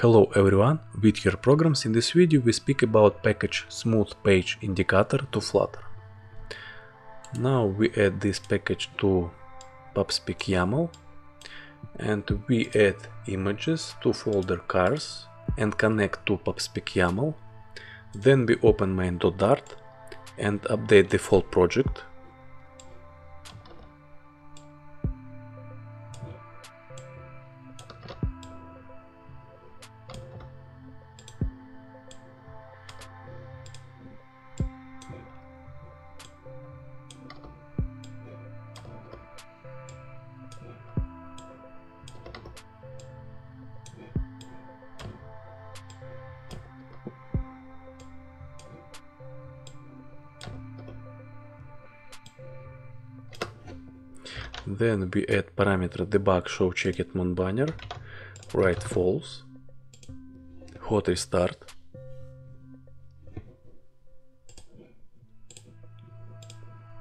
Hello everyone, with your programs in this video we speak about package smooth page indicator to Flutter. Now we add this package to PubSpec YAML and we add images to folder cars and connect to PubSpec YAML. Then we open main.dart and update default project Then we add parameter debug show checked mode banner, write false, hot restart.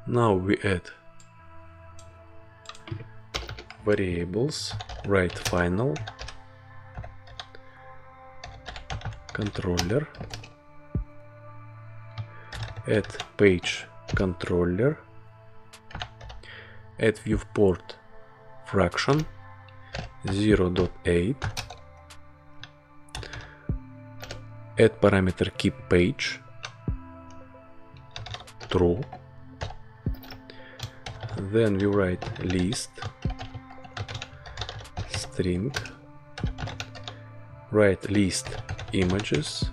Now we add variables, write final, controller, add page controller, add viewport fraction 0.8 add parameter keep page true. Then we write list string write list images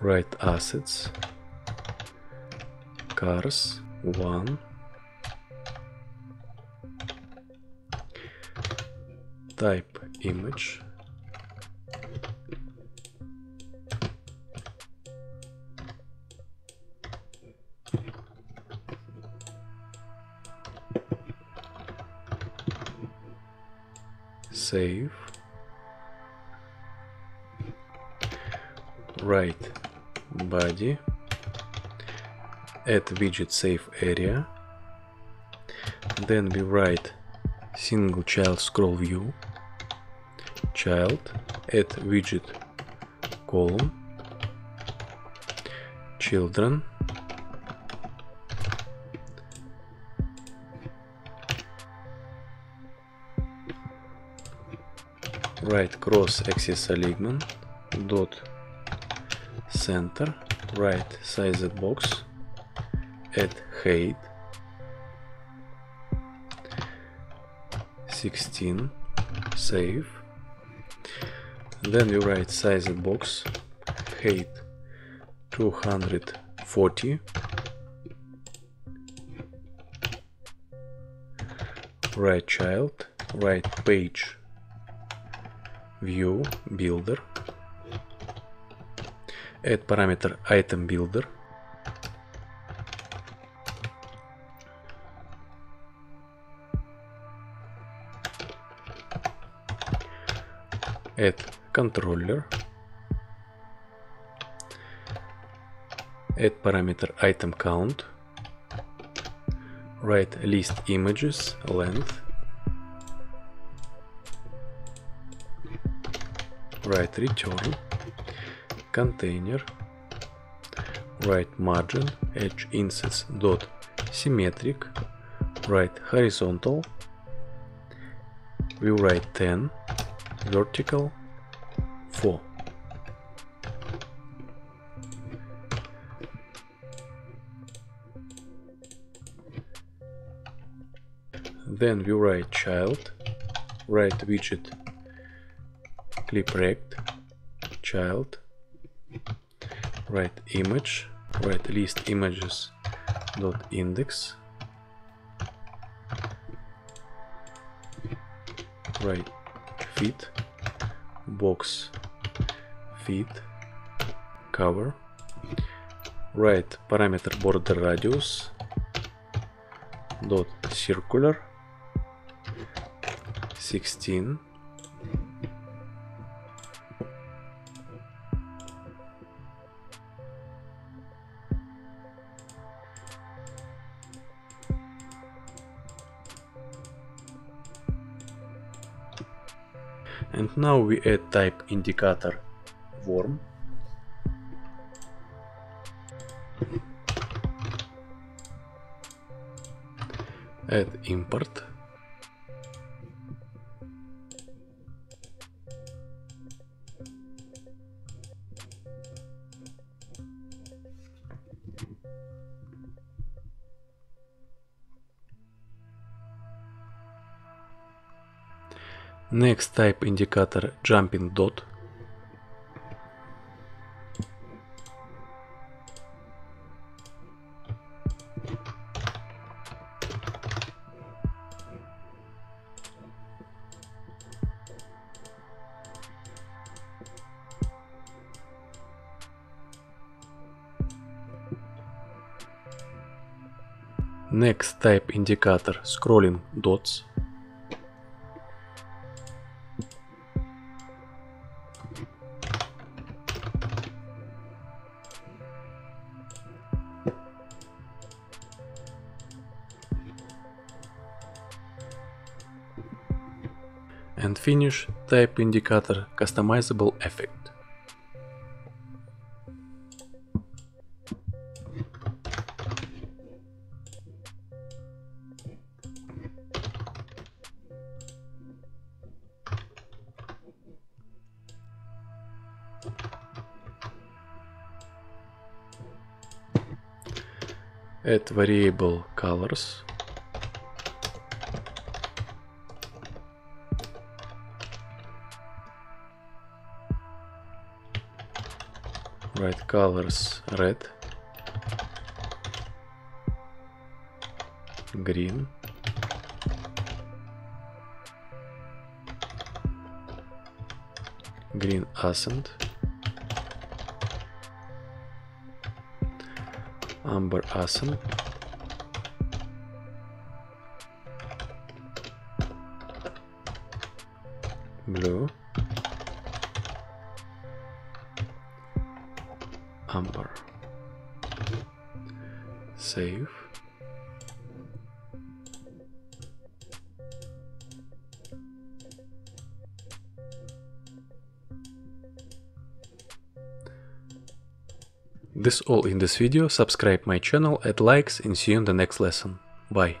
write assets cars. One. Type image. Save. Write body add widget safe area. Then we write single child scroll view child add widget column children write cross axis alignment dot center write sized box add height 16 save. Then you write sized box height 240 write child write page view builder. Add parameter item builder add controller. Add parameter item count. Write list images length. Write return. Container. Write margin edge inset dot symmetric. Write horizontal. We write 10 vertical 4 then we write child write widget clip rect child write image write list images dot index write fit box fit cover write parameter border radius dot circular 16 And now we add type indicator worm. Add import. Next type indicator jumping dot. Next type indicator scrolling dots. Finish type indicator customizable effect. Add variable colors write colors red. Green. Green accent amber accent blue amber save This all in this video, subscribe my channel, add likes and see you in the next lesson. Bye.